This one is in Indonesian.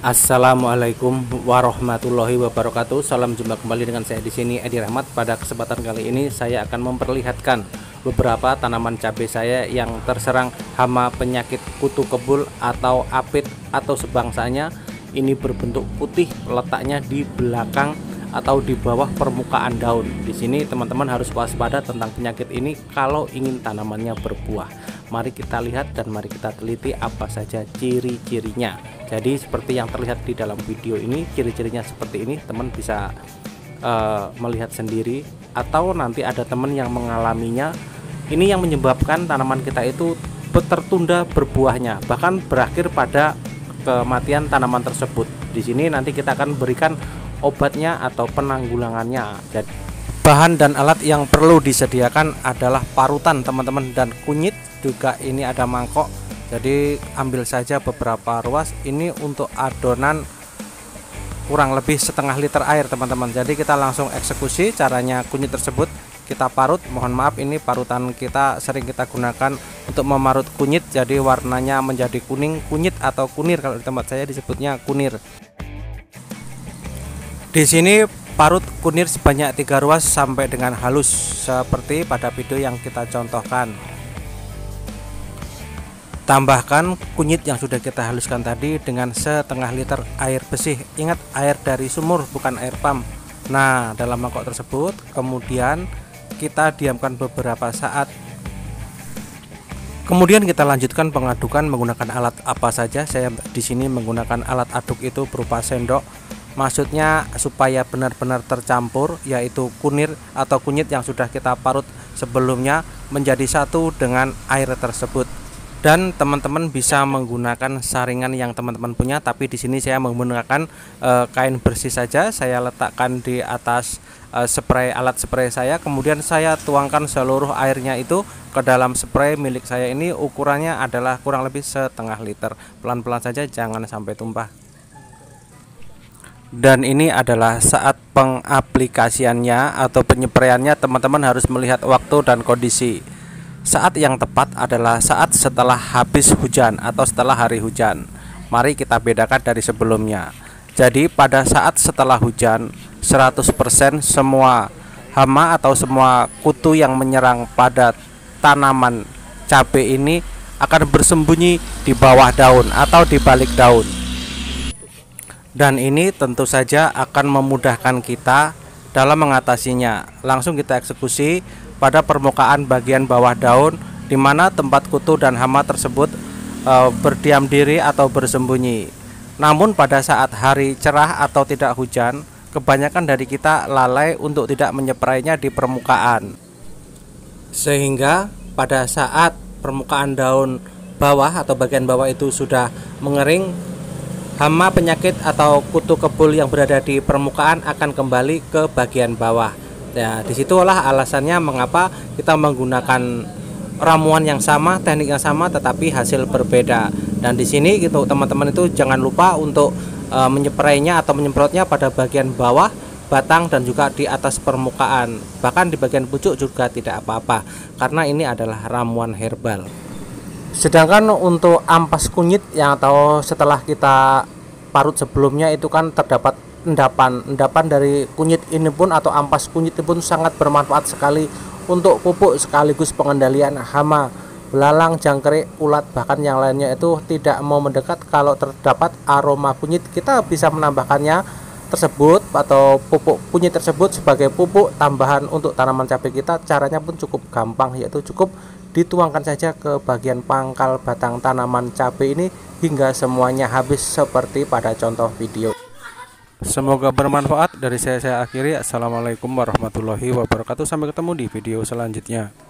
Assalamualaikum warahmatullahi wabarakatuh. Salam jumpa kembali dengan saya di sini Edi Rahmat. Pada kesempatan kali ini saya akan memperlihatkan beberapa tanaman cabai saya yang terserang hama penyakit kutu kebul atau apit atau sebangsanya. Ini berbentuk putih, letaknya di belakang atau di bawah permukaan daun. Di sini teman-teman harus waspada tentang penyakit ini kalau ingin tanamannya berbuah. Mari kita lihat dan mari kita teliti apa saja ciri-cirinya. Jadi seperti yang terlihat di dalam video ini, ciri-cirinya seperti ini, teman bisa uh, melihat sendiri atau nanti ada teman yang mengalaminya. Ini yang menyebabkan tanaman kita itu tertunda berbuahnya, bahkan berakhir pada kematian tanaman tersebut. Di sini nanti kita akan berikan obatnya atau penanggulangannya. Jadi bahan dan alat yang perlu disediakan adalah parutan teman-teman. Dan kunyit juga ini ada mangkok. Jadi ambil saja beberapa ruas. Ini untuk adonan kurang lebih setengah liter air teman-teman. Jadi kita langsung eksekusi caranya kunyit tersebut. Kita parut. Mohon maaf ini parutan kita sering kita gunakan untuk memarut kunyit. Jadi warnanya menjadi kuning kunyit atau kunir. Kalau di tempat saya disebutnya kunir di sini parut kunir sebanyak tiga ruas sampai dengan halus seperti pada video yang kita contohkan. Tambahkan kunyit yang sudah kita haluskan tadi dengan setengah liter air bersih. Ingat air dari sumur bukan air pump. Nah, dalam mangkok tersebut kemudian kita diamkan beberapa saat. Kemudian kita lanjutkan pengadukan menggunakan alat apa saja. Saya di sini menggunakan alat aduk itu berupa sendok maksudnya supaya benar-benar tercampur yaitu kunir atau kunyit yang sudah kita parut sebelumnya menjadi satu dengan air tersebut. Dan teman-teman bisa menggunakan saringan yang teman-teman punya tapi di sini saya menggunakan e, kain bersih saja. Saya letakkan di atas e, spray alat spray saya. Kemudian saya tuangkan seluruh airnya itu ke dalam spray milik saya ini. Ukurannya adalah kurang lebih setengah liter. Pelan-pelan saja jangan sampai tumpah dan ini adalah saat pengaplikasiannya atau penyepraiannya teman-teman harus melihat waktu dan kondisi. Saat yang tepat adalah saat setelah habis hujan atau setelah hari hujan. Mari kita bedakan dari sebelumnya. Jadi pada saat setelah hujan 100% semua hama atau semua kutu yang menyerang pada tanaman cabai ini akan bersembunyi di bawah daun atau di balik daun dan ini tentu saja akan memudahkan kita dalam mengatasinya. Langsung kita eksekusi pada permukaan bagian bawah daun di mana tempat kutu dan hama tersebut e, berdiam diri atau bersembunyi. Namun pada saat hari cerah atau tidak hujan, kebanyakan dari kita lalai untuk tidak menyeprainya di permukaan. Sehingga pada saat permukaan daun bawah atau bagian bawah itu sudah mengering hama penyakit atau kutu kebul yang berada di permukaan akan kembali ke bagian bawah. Ya, di situlah alasannya mengapa kita menggunakan ramuan yang sama, teknik yang sama, tetapi hasil berbeda. Dan di sini gitu teman-teman itu jangan lupa untuk e, menyeprainya atau menyemprotnya pada bagian bawah batang dan juga di atas permukaan. Bahkan di bagian pucuk juga tidak apa-apa karena ini adalah ramuan herbal. Sedangkan untuk ampas kunyit yang atau setelah kita parut sebelumnya itu kan terdapat endapan. Endapan dari kunyit ini pun atau ampas kunyit ini pun sangat bermanfaat sekali untuk pupuk sekaligus pengendalian hama, belalang, jangkrik, ulat bahkan yang lainnya itu tidak mau mendekat kalau terdapat aroma kunyit. Kita bisa menambahkannya tersebut atau pupuk kunyit tersebut sebagai pupuk tambahan untuk tanaman cabai kita. Caranya pun cukup gampang yaitu cukup dituangkan saja ke bagian pangkal batang tanaman cabai ini hingga semuanya habis seperti pada contoh video. Semoga bermanfaat. Dari saya saya akhiri. Assalamualaikum warahmatullahi wabarakatuh. Sampai ketemu di video selanjutnya